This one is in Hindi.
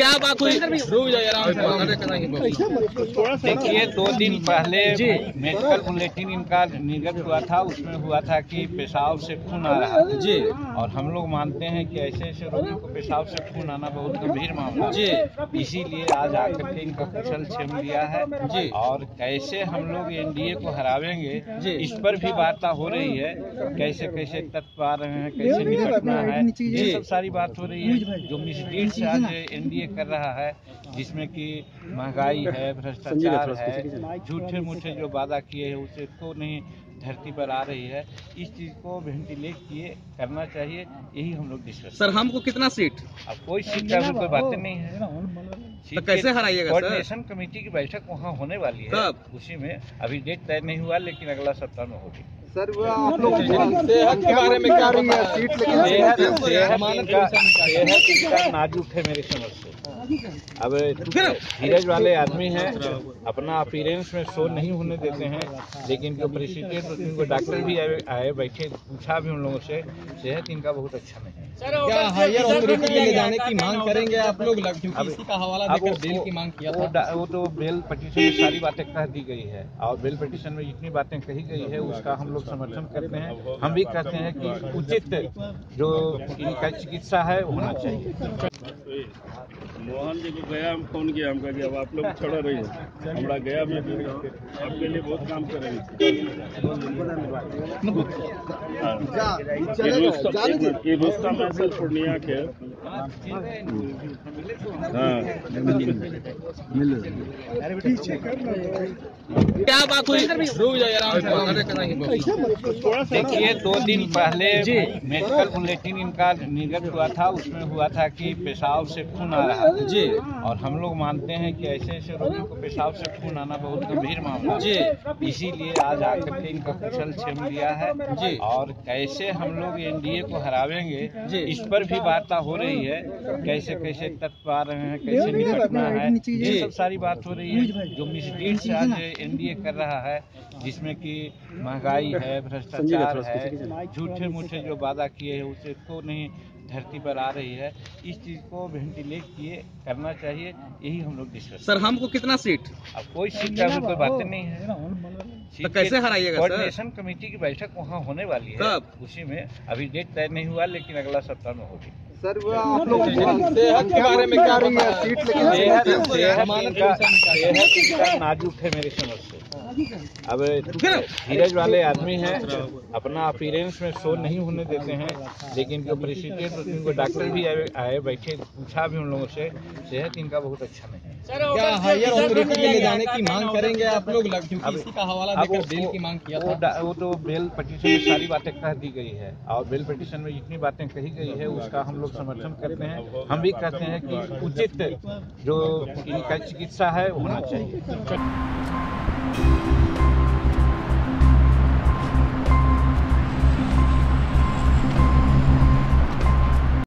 क्या बात हुई? रुक जाइए आराम से देखिए दो दिन पहले मेडिकल बुलेटिन इनका निर्गत हुआ था। उसमें हुआ था कि पेशाब से खून आ रहा है। जी। और हम लोग मानते हैं कि ऐसे ऐसे रोगियों को पेशाब से खून आना बहुत गंभीर मामला है। जी। इसीलिए आज आकर के इनका कुशल छेम लिया है। जी। और कैसे हम लोग एनडीए को हरावेंगे जी। इस पर भी वार्ता हो रही है। कैसे कैसे तत्व आ रहे हैं कैसे निपटना है ये सब सारी बात हो रही है। जो। मिसडीड से आज एनडीए कर रहा है जिसमें कि महँगाई है भ्रष्टाचार है झूठे मूठे जो वादा किए हैं उसे को नहीं धरती पर आ रही है इस चीज़ को वेंटिलेट किए करना चाहिए यही हम लोग डिस्कस सर हमको कितना सीट अब कोई सीट का भी कोई बातें नहीं है तो कैसे हराइएगा कोऑर्डिनेशन कमेटी की बैठक वहाँ होने वाली है कब? उसी में अभी डेट तय नहीं हुआ लेकिन अगला सप्ताह में होगी सर वो आप लोग सेहत के बारे में क्या रही है सीट लेकिन सेहत इनका नाजुक है मेरी समझ अब धीरज वाले आदमी हैं, अपना अपीरेंस में शो नहीं होने देते हैं, लेकिन जो प्रेसिडेंट उनको डॉक्टर भी आए बैठे, पूछा भी उन लोगों से, सेहत इनका बहुत अच्छा नहीं है। क्या हायर अथॉरिटी में ले जाने की मांग करेंगे आप लोग? इसी का हवाला देकर बेल की मांग किया वो था। वो तो बेल पिटीशन में सारी बातें कह दी गई है। और बेल पिटीशन में जितनी बातें कही गई है उसका हम लोग समर्थन करते हैं। हम भी कहते हैं कि उचित जो इनका चिकित्सा है होना चाहिए। मोहन जी को गया हम फ़ोन किया हमका कि अब आप लोग छोड़ रही है। हमरा गया में भी। आपके लिए बहुत काम करेंगे हाँ। ये पूर्णिया के क्या बात हुई? देखिए दो दिन पहले मेडिकल बुलेटिन इनका निर्गत हुआ था। उसमें हुआ था कि पेशाब से खून आ रहा है। जी। और हम लोग मानते हैं कि ऐसे ऐसे रोगियों को पेशाब से खून आना बहुत गंभीर मामला है। जी। इसीलिए आज आकर के इनका कुशल छेम लिया है। जी। और कैसे हम लोग एनडीए को हरावेंगे जी। इस पर भी वार्ता हो रही है कैसे कैसे तत्व आ रहे हैं कैसे निपटना है। ये सब सारी बात हो रही है जो मिसडीड से आज एनडीए कर रहा है जिसमें कि महँगाई है भ्रष्टाचार है झूठे मूठे जो वादा किए हैं उसे को नहीं धरती पर आ रही है। इस चीज़ को वेंटिलेट किए करना चाहिए यही हम लोग डिस्कस सर हमको कितना सीट अब कोई सीट का कोई बातें नहीं है। तो कैसे हराइएगा कोऑर्डिनेशन कमेटी की बैठक वहाँ होने वाली है। उसी में। अभी डेट तय नहीं हुआ लेकिन अगला सप्ताह में होगी। सर वो आप लोग सेहत के बारे में क्या रही है? सीट लेकिन नाजुक है मेरी समझ से। अब धीरज वाले आदमी हैं अपना अपीरेंस में शो नहीं होने देते हैं लेकिन जो प्रेसिडेंट उनको डॉक्टर भी आए आए बैठे पूछा भी उन लोगों से सेहत इनका बहुत अच्छा नहीं है। क्या हायर अथॉरिटी में ले जाने की मांग करेंगे आप लोग? लग- इसी का हवाला देकर वो- बेल की मांग किया था। वो तो बेल पिटीशन में सारी बातें कह दी गई है। और बेल पिटीशन में जितनी बातें कही गई है उसका हम लोग समर्थन करते हैं। हम भी कहते हैं कि उचित जो इनका चिकित्सा है होना चाहिए।